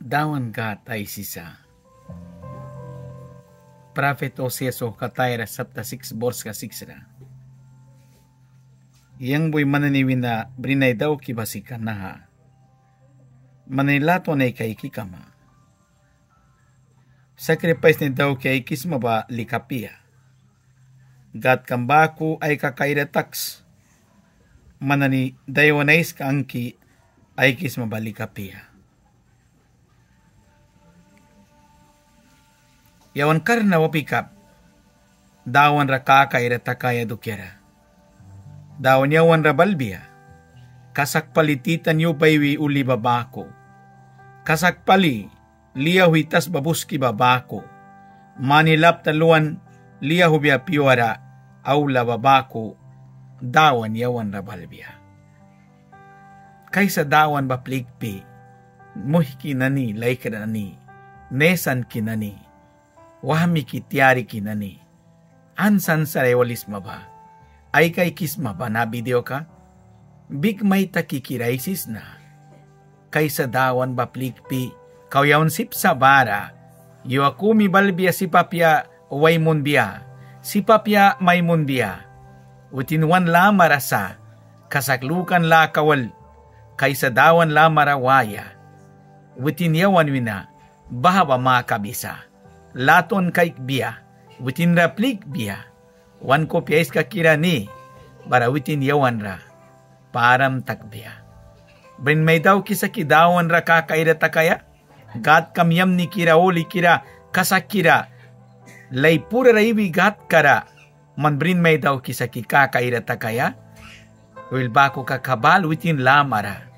dawan kat ay sisa. Prophet Osieso katayra sapta 6 bors ka 6 ra. Yang boy mananiwin na brinay daw kibasikan na ha. Manilato na ikay kikama. Sacrifice ni daw kay kisma ba likapia. Gat kambaku ay kakaira tax. Manani daywanais ka angki ay kisma ba likapia. Yawan karna wapikap. Dawan ra kakaira takaya dukyara. Dawan yawan ra balbia. Kasak palititan yu baywi uli babako. Kasak pali liya huitas babuski babako. Manilap taluan liya hubya piwara aula babako. Dawan yawan ra balbia. Kaysa dawan baplikpi. Muhki nani laikra nani. Nesan kinani wahmi ki tiari ki nani. Ansan sarewalis maba. Ay kay kisma ba na video ka? Big may takikiraisis na. Kaysa dawan ba plikpi, kawyaon sip sa bara, yu ako mi balbia si papya way munbia, si papya may munbia. Utinwan la marasa, kasaklukan la kawal, kaysa dawan la marawaya. Utin yawan wina, bahaba makabisa laton kaik bia witin ra plik bia wan ko piais ka kira ni bara witin yawan ra param tak bia ben maidaw kisa ki dawan ra ka kaira takaya gat kam yam ni kira oli kira kasa kira lay pura ra ibi gat kara man brin maidaw kisa ki ka kaira takaya wil bako ka kabal witin lamara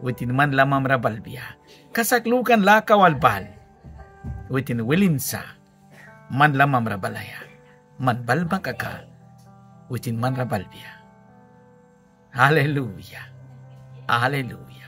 witin man lamam ra balbia kasak lukan lakawal bal witin wilinsa man lama mrabalaya man balba kaka wetin man rabalbia haleluya haleluya